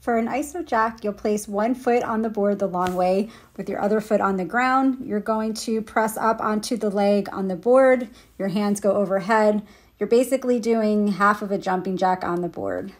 For an iso jack, you'll place one foot on the board the long way with your other foot on the ground. You're going to press up onto the leg on the board. Your hands go overhead. You're basically doing half of a jumping jack on the board.